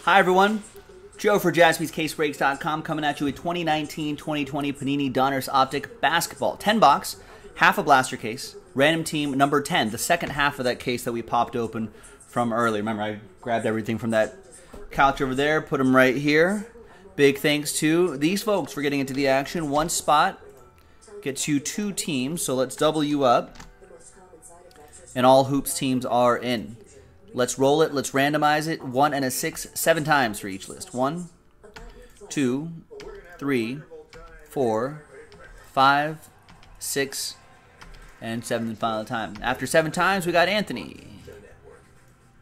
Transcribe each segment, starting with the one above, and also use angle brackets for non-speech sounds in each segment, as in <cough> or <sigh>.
Hi, everyone. Joe for jaspyscasebreaks.com coming at you with 2019-2020 Panini Donruss Optic Basketball. 10 box, half a blaster case, random team number 10, the second half of that case that we popped open from earlier. Remember, I grabbed everything from that couch over there, put them right here. Big thanks to these folks for getting into the action. One spot gets you two teams, so let's double you up. And all hoops teams are in. Let's roll it. Let's randomize it. One and a six, seven times for each list. One, two, three, four, five, six, and seven and final time. After seven times, we got Anthony.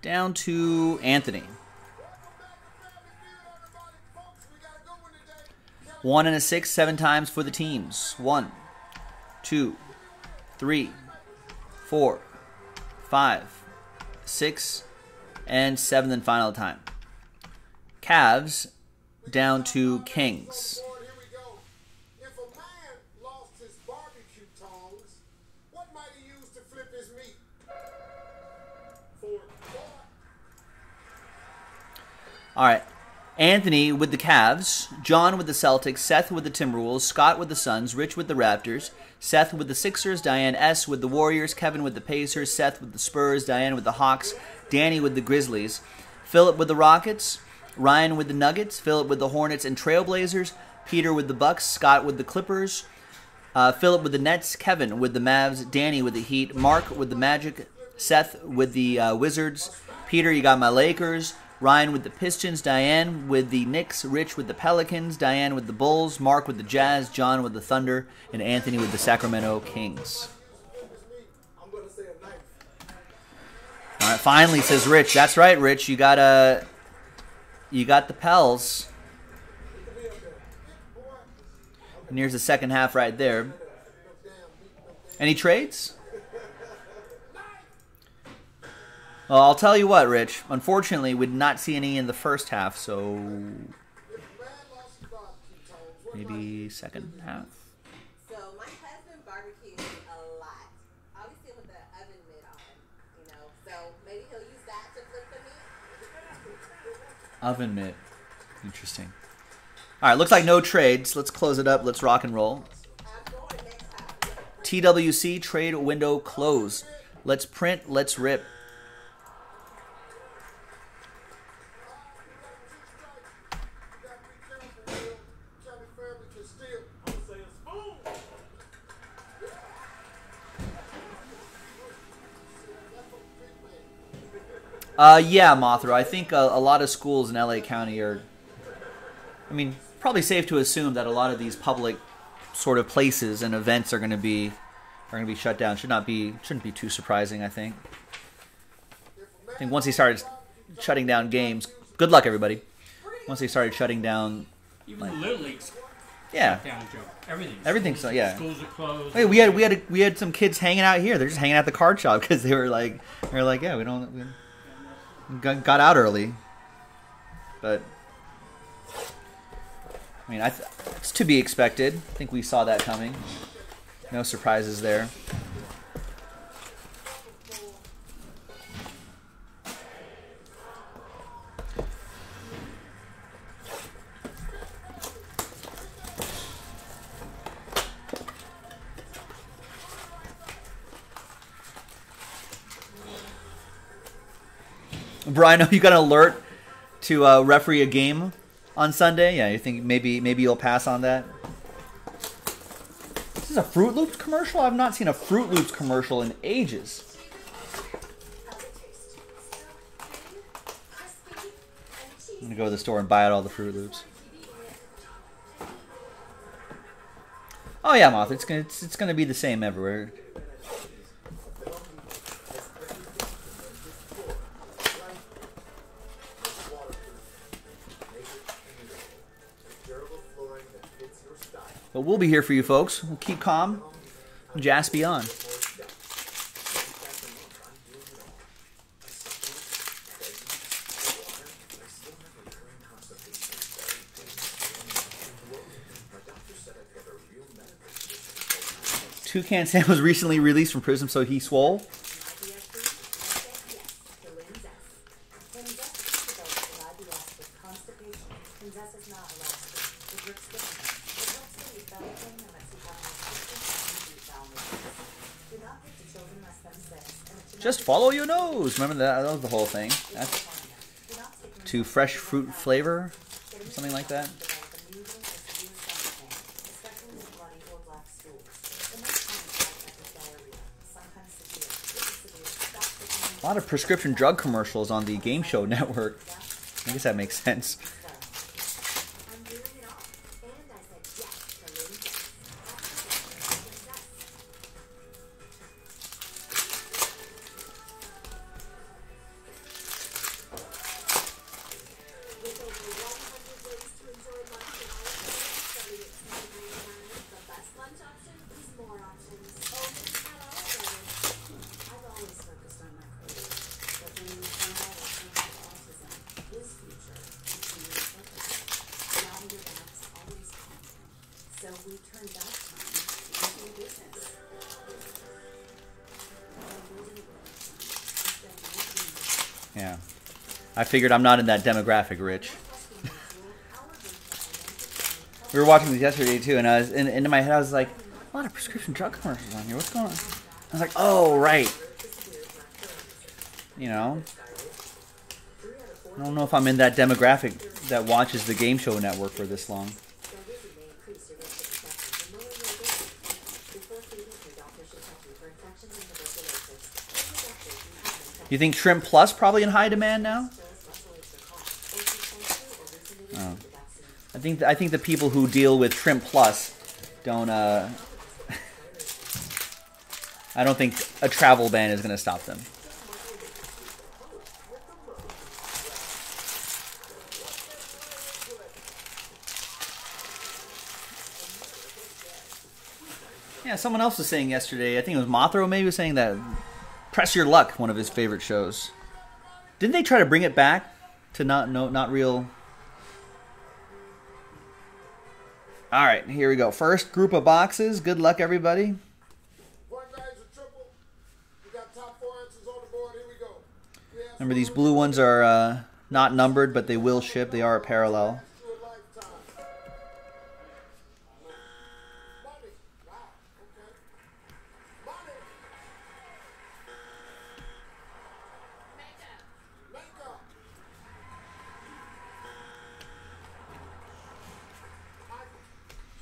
Down to Anthony. One and a six, seven times for the teams. One, two, three, four, five, six, and seventh and final time. Cavs down to Kings. All right. Anthony with the Cavs, John with the Celtics, Seth with the Timberwolves, Scott with the Suns, Rich with the Raptors, Seth with the Sixers, Diane S with the Warriors, Kevin with the Pacers, Seth with the Spurs, Diane with the Hawks, Danny with the Grizzlies, Philip with the Rockets, Ryan with the Nuggets, Philip with the Hornets and Trailblazers, Peter with the Bucks, Scott with the Clippers, uh, Philip with the Nets, Kevin with the Mavs, Danny with the Heat, Mark with the Magic, Seth with the uh, Wizards, Peter, you got my Lakers, Ryan with the Pistons, Diane with the Knicks, Rich with the Pelicans, Diane with the Bulls, Mark with the Jazz, John with the Thunder, and Anthony with the Sacramento Kings. All right, finally says Rich. That's right, Rich. You got a, you got the Pels. And here's the second half right there. Any trades? Well, I'll tell you what, Rich. Unfortunately, we did not see any in the first half, so maybe second half. So my husband barbecues a lot. Obviously with the oven mitt on, you know. So maybe he'll use that to flip the meat. Oven mitt. Interesting. All right, looks like no trades. Let's close it up. Let's rock and roll. I'm going next time. TWC trade window closed. Let's print. Let's rip. Uh, yeah, Mothra. I think a, a lot of schools in LA County are. I mean, probably safe to assume that a lot of these public sort of places and events are going to be are going to be shut down. Should not be shouldn't be too surprising. I think. I think once they started shutting down games, good luck everybody. Once they started shutting down, Even the little leagues yeah, down. Everything. Everything's so- yeah. Schools are closed. Hey, we had we had we had some kids hanging out here. They're just hanging out at the card shop because they were like they were like, yeah, we don't we got, got out early, but I mean, I it's to be expected. I think we saw that coming. No surprises there. Brian, <laughs> you got an alert to uh, referee a game on Sunday? Yeah, you think maybe maybe you'll pass on that? This is a Froot Loops commercial. I've not seen a Froot Loops commercial in ages. I'm gonna go to the store and buy out all the Froot Loops. Oh yeah, Moth. It's gonna it's, it's gonna be the same everywhere. But we'll be here for you folks. We'll keep calm. Jaspy on. Toucan Sam was recently released from prison, so he swole. Invest is not elastic. It works differently. It helps you with belly pain and lets you have more frequent and deep bowel movements. Do not give to children less than six. And it should Just not be follow your nose. Remember that? That was the whole thing. That's to fresh fruit flavor, something like that. A lot of prescription drug commercials on the Game Show Network. I guess that makes sense. More options. Only at Olive I've always focused on my career, but when you find out with autism, his future is in focus. Beyond your back's always content. So we turned that time into a business. I'm building a growth fund. Instead of making it Yeah. I figured I'm not in that demographic, Rich. <laughs> We were watching these yesterday too, and I was in, into my head. I was like, a lot of prescription drug commercials on here. What's going on? I was like, oh right. You know, I don't know if I'm in that demographic that watches the Game Show Network for this long. You think Shrimp Plus probably in high demand now? Oh. I think I think the people who deal with Shrimp Plus don't. Uh, I don't think a travel ban is going to stop them. Yeah, someone else was saying yesterday. I think it was Mothro. Maybe was saying that Press Your Luck, one of his favorite shows. Didn't they try to bring it back to not no not real? All right, here we go. First group of boxes. Good luck, everybody. One guy's a triple. We got top four answers on the board. Here we go. We asked Remember, these blue ones are uh, not numbered, but they will ship. They are a parallel. to a lifetime. Money. Wow. Okay. Money. Makeup.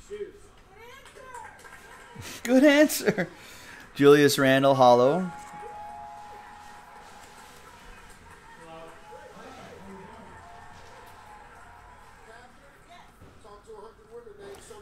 Shoes. Good answer. Julius Randle, holo.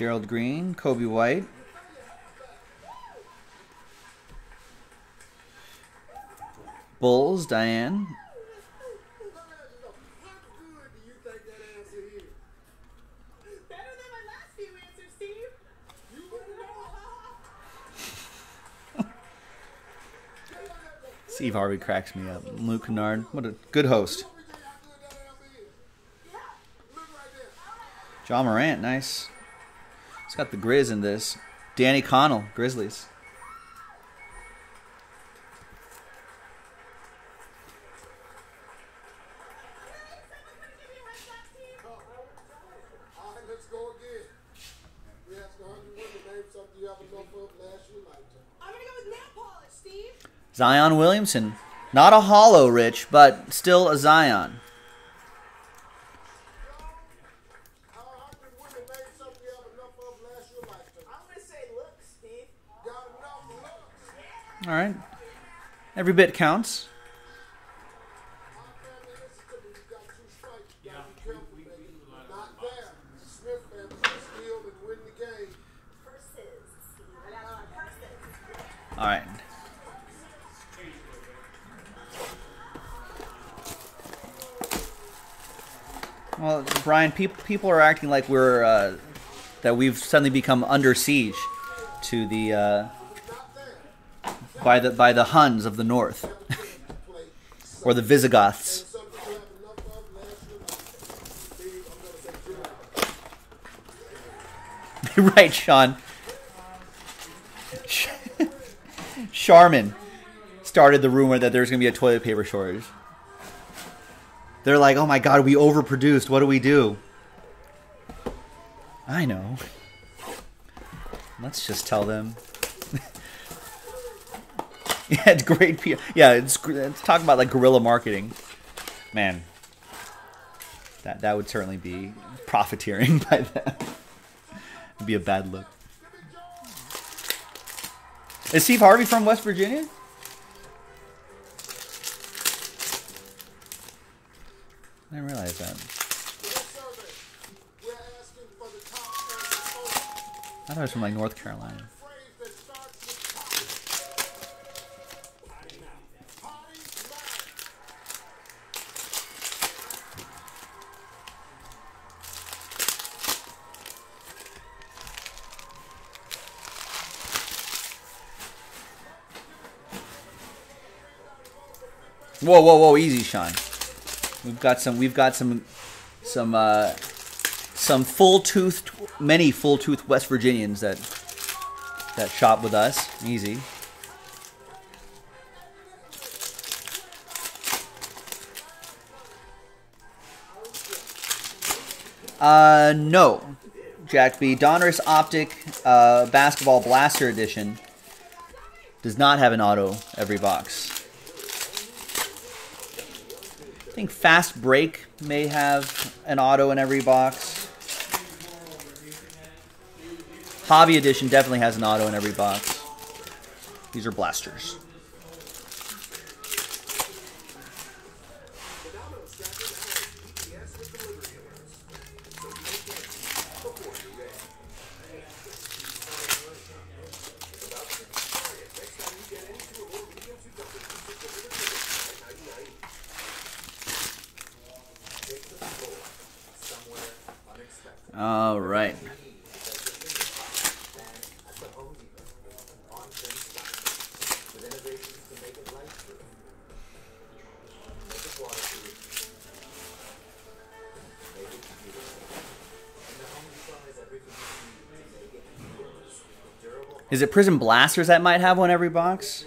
Gerald Green, Coby White. Bulls, Diane. <laughs> Steve. Harvey cracks me up. Luke Kennard, what a good host. Ja Morant, nice. He's got the Grizz in this. Danny Connell, Grizzlies. Zion Williamson. Not a holo, Rich, but still a Zion. How a hundred women name something you haven't known for last year lifetime. I'm gonna say look, Steve. Got enough looks. All right. Every bit counts. My family, listen to me. You got two strikes. You gotta be careful, baby. Not there. Smith family steal and win the game. Purses, Steve. I got Every bit counts. All right. Well, Brian, people people are acting like we're uh, that we've suddenly become under siege to the uh, by the by the Huns of the north <laughs> or the Visigoths. <laughs> Right, Sean. <laughs> Charmin started the rumor that there's going to be a toilet paper shortage. They're like, oh my god, we overproduced. What do we do? I know. Let's just tell them. <laughs> yeah, it's great. Yeah, it's, it's talk about like guerrilla marketing. Man, that that would certainly be profiteering <laughs> by them. It'd be a bad look. Is Steve Harvey from West Virginia? I didn't realize that. I thought it was from like North Carolina. Whoa, whoa, whoa! Easy, Sean. We've got some. We've got some. Some. Uh, some full-toothed, many full-toothed West Virginians that that shop with us. Easy. Uh, no. Jack B. Donruss Optic uh, Basketball Blaster Edition does not have an auto every box. I think Fast Break may have an auto in every box. Hobby Edition definitely has an auto in every box. These are blasters. All right. Is it Prizm Blasters that might have one every box?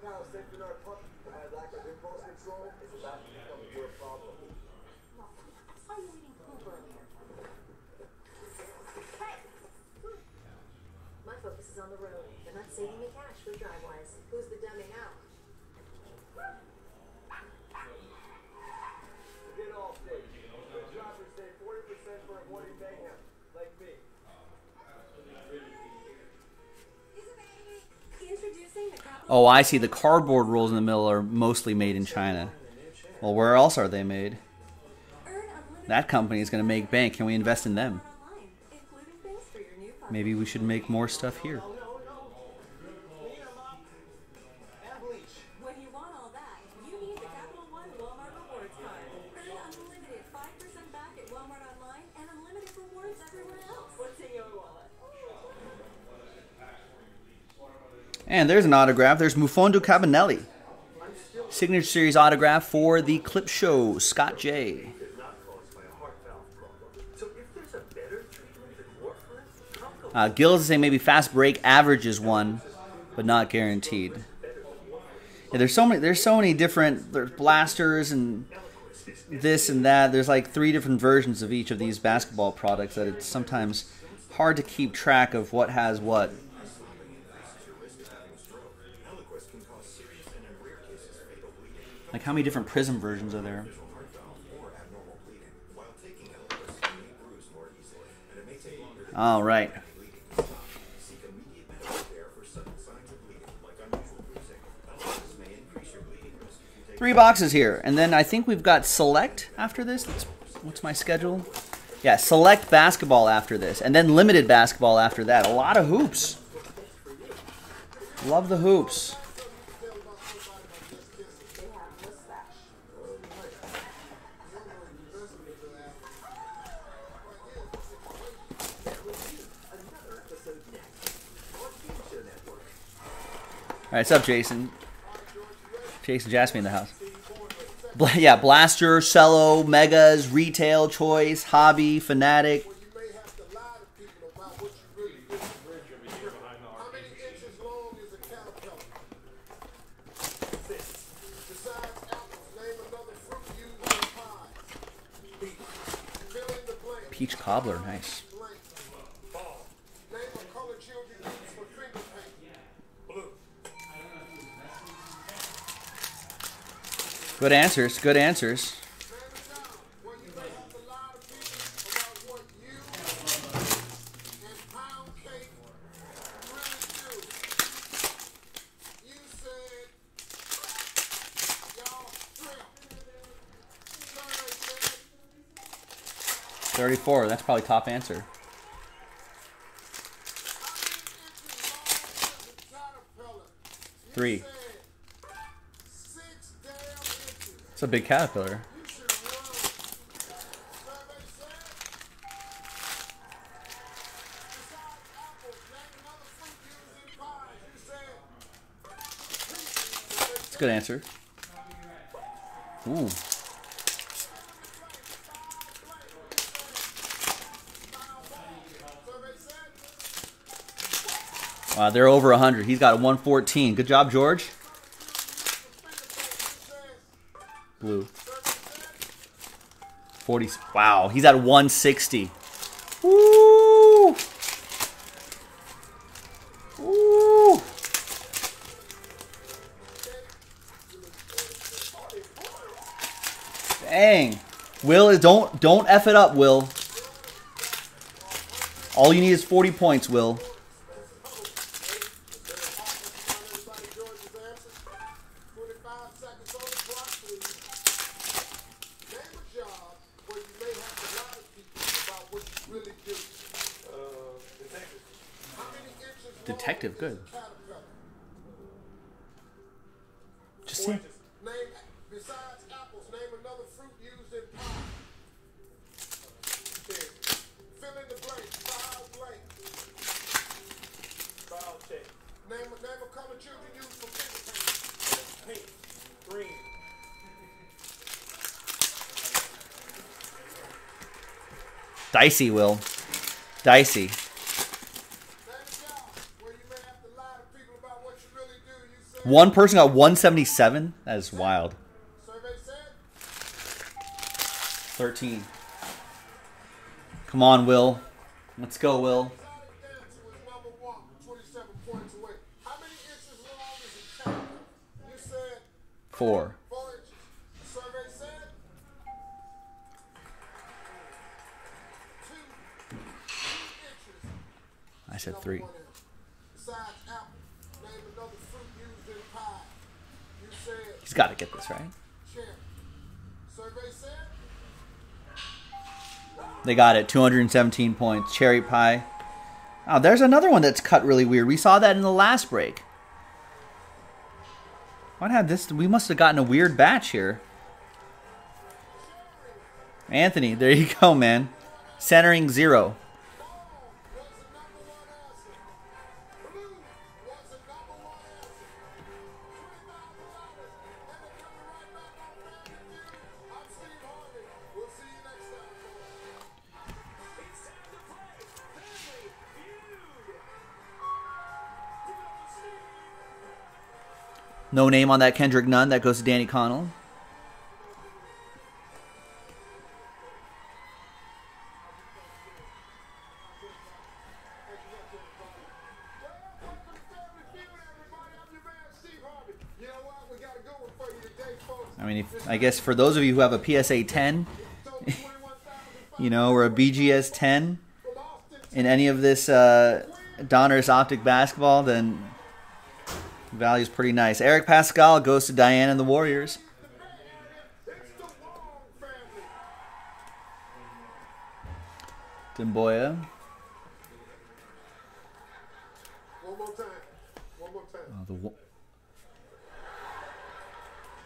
70 pounds, St. Bernard pup had lack of impulse control is about to become your problem. I saw you eating poop earlier. My focus is on the road. They're not saving me cash for DriveWise. Who's the dummy now? Get off stage. Good droppers say 40% for avoiding mayhem, like me. Introducing the Capital Oh, I see. The cardboard rolls in the middle are mostly made in China. Well, where else are they made? That company is going to make bank. Can we invest in them? Maybe we should make more stuff here. And there's an autograph. There's Mfiondu Kabengele. Signature Series autograph for the Clip Show, Scott J. Uh, Gills is saying maybe fast break averages one, but not guaranteed. Yeah, there's so many. There's so many different. There's blasters and this and that. There's like three different versions of each of these basketball products that it's sometimes hard to keep track of what has what. Like how many different Prizm versions are there? All right. Three boxes here, and then I think we've got select after this. What's my schedule? Yeah, select basketball after this, and then limited basketball after that. A lot of hoops. Love the hoops. Right, what's up, Jason? Jason Jasmine in the house. Yeah, Blaster, Cello, Megas, Retail, Choice, Hobby, Fanatic. Peach Cobbler, may have to lie to people about what you really do. How many inches long is a caterpillar? Besides apples, name another fruit used in pies. Fill in the blank. Peach Cobbler, nice. Blank. Name a color children use for finger paint. Blue. Good answers, good answers. Name a job where you may have to lie to people about what you and pound cake really do. You said y'all Good answers. 34, that's probably top answer. Three. Pies. a big caterpillar. It's a good answer. Ooh. Wow, they're over 100. He's got a 114. Good job, George. Blue. 40. Wow, he's at 160. Woo! Woo! Dang. Will don't don't f it up, Will. All you need is 40 points, Will. Everybody George's answer. 25 seconds on the clock, please. Name a job where you may have to lie to people about what you really do. How many inches long Detective, is good. a caterpillar? Just say Name, besides apples, name another fruit used in pie. Fill in the blank. File blank. Foul check. Name, name a color children use for finger paint. Pink. Green. dicey, Will. Dicey. Name a job where you may have to lie to people about what you really do. You said. One person got 177. That is wild. Survey said. 13. Come on, Will. Let's go, Will. Exotic dancer was number one, 27 points away. How many inches long is a caterpillar? You said Four. I said three. He's got to get this, right? cherry. Survey said They got it. 217 points. Cherry pie. Oh, there's another one that's cut really weird. We saw that in the last break. What had this? We must have gotten a weird batch here. Anthony, there you go, man. Centering zero. No name on that Kendrick Nunn. That goes to Danny Connell. I mean, if, I guess for those of you who have a PSA 10, <laughs> you know, or a BGS 10 in any of this uh, Donruss Optic basketball, then value's pretty nice. Eric Paschall goes to Diane and the Warriors. time. Oh, uh, the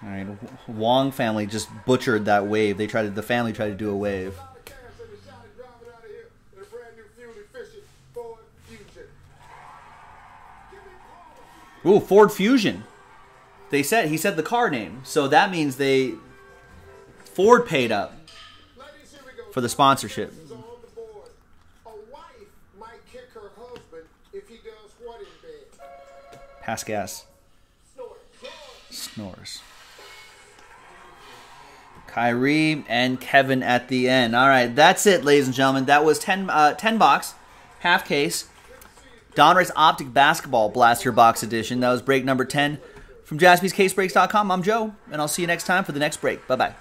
All right, Wong family just butchered that wave. They tried to, the family tried to do a wave. A lot of cash and the shot is driving out of here in a brand new fuel efficient Ford Fusion. Give me power. Ooh, Ford Fusion. They said he said the car name, so that means they Ford paid up for the sponsorship. Pass gas. Snores. Kyrie and Kevin at the end. All right, that's it, ladies and gentlemen. That was 10, uh, 10 box, half case. Donruss Optic Basketball Blaster Box Edition. That was break number 10. From jaspyscasebreaks.com, I'm Joe, and I'll see you next time for the next break. Bye bye.